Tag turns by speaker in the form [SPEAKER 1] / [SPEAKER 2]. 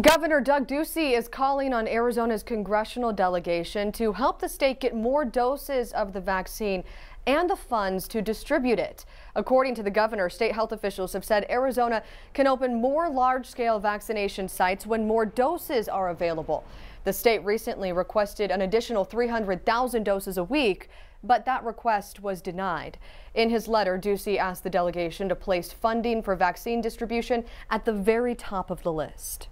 [SPEAKER 1] Governor Doug Ducey is calling on Arizona's congressional delegation to help the state get more doses of the vaccine and the funds to distribute it. According to the governor, state health officials have said Arizona can open more large-scale vaccination sites when more doses are available. The state recently requested an additional 300,000 doses a week, but that request was denied. In his letter, Ducey asked the delegation to place funding for vaccine distribution at the very top of the list.